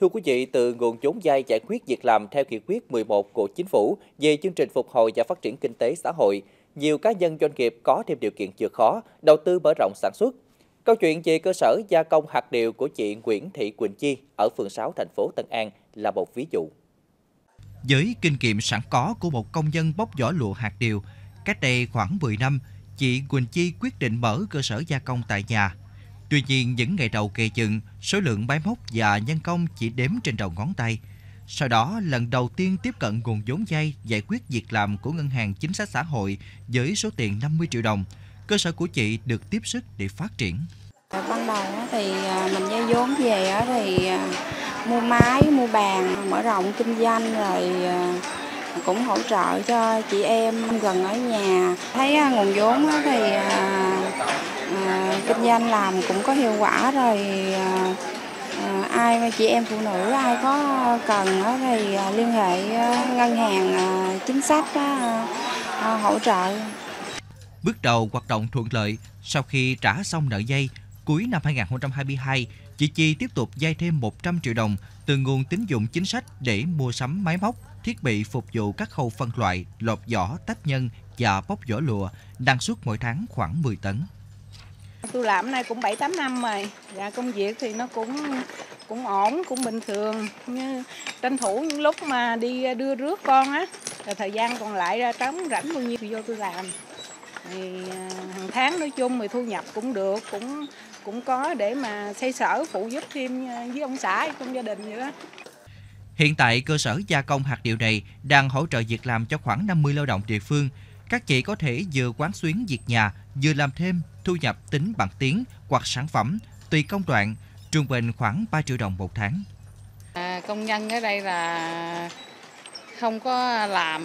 Thưa quý vị, từ nguồn vốn vay giải quyết việc làm theo nghị quyết 11 của Chính phủ về chương trình phục hồi và phát triển kinh tế xã hội, nhiều cá nhân doanh nghiệp có thêm điều kiện chưa khó, đầu tư mở rộng sản xuất. Câu chuyện về cơ sở gia công hạt điều của chị Nguyễn Thị Quỳnh Chi ở phường 6 thành phố Tân An là một ví dụ. Với kinh nghiệm sẵn có của một công nhân bóc vỏ lụa hạt điều, cách đây khoảng 10 năm, chị Quỳnh Chi quyết định mở cơ sở gia công tại nhà. Tuy nhiên, những ngày đầu kề chừng, số lượng máy móc và nhân công chỉ đếm trên đầu ngón tay. Sau đó, lần đầu tiên tiếp cận nguồn vốn vay giải quyết việc làm của Ngân hàng Chính sách Xã hội với số tiền 50 triệu đồng, cơ sở của chị được tiếp sức để phát triển. Ban đầu thì à, mình vay vốn về thì à, mua máy, mua bàn, mở rộng kinh doanh rồi à, cũng hỗ trợ cho chị em gần ở nhà. Thấy nguồn vốn thì kinh doanh làm cũng có hiệu quả rồi à, à, ai mà chị em phụ nữ ai có cần thì à, liên hệ ngân hàng chính sách hỗ trợ. Bước đầu hoạt động thuận lợi, sau khi trả xong nợ dây, cuối năm 2022, chị Chi tiếp tục vay thêm 100 triệu đồng từ nguồn tín dụng chính sách để mua sắm máy móc, thiết bị phục vụ các khâu phân loại, lột vỏ, tách nhân và bóc vỏ lụa, năng suất mỗi tháng khoảng 10 tấn. Tôi làm nay cũng 7 8 năm rồi. Và công việc thì nó cũng cũng ổn, cũng bình thường. Như tranh thủ những lúc mà đi đưa rước con á, rồi thời gian còn lại ra trống rảnh bao nhiêu thì vô tôi làm. Thì à, hàng tháng nói chung thì thu nhập cũng được, cũng cũng có để mà xây sở phụ giúp thêm à, với ông xã trong gia đình vậy đó. Hiện tại cơ sở gia công hạt điều này đang hỗ trợ việc làm cho khoảng 50 lao động địa phương. Các chị có thể vừa quán xuyến việc nhà, vừa làm thêm, thu nhập tính bằng tiếng hoặc sản phẩm, tùy công đoạn, trung bình khoảng 3 triệu đồng một tháng. À, công nhân ở đây là không có làm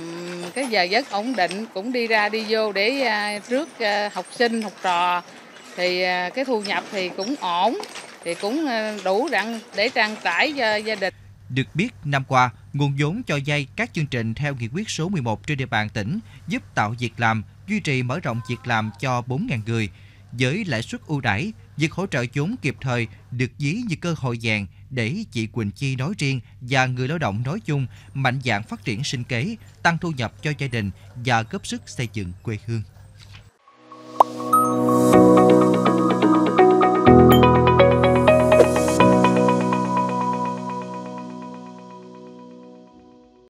cái giờ giấc ổn định, cũng đi ra đi vô để à, rước à, học sinh, học trò thì à, cái thu nhập thì cũng ổn thì cũng à, đủ để trang trải cho gia đình. Được biết, năm qua, nguồn vốn cho vay các chương trình theo nghị quyết số 11 trên địa bàn tỉnh giúp tạo việc làm, duy trì mở rộng việc làm cho 4.000 người với lãi suất ưu đãi. Việc hỗ trợ vốn kịp thời được dí như cơ hội vàng để chị Quỳnh Chi nói riêng và người lao động nói chung mạnh dạng phát triển sinh kế, tăng thu nhập cho gia đình và góp sức xây dựng quê hương.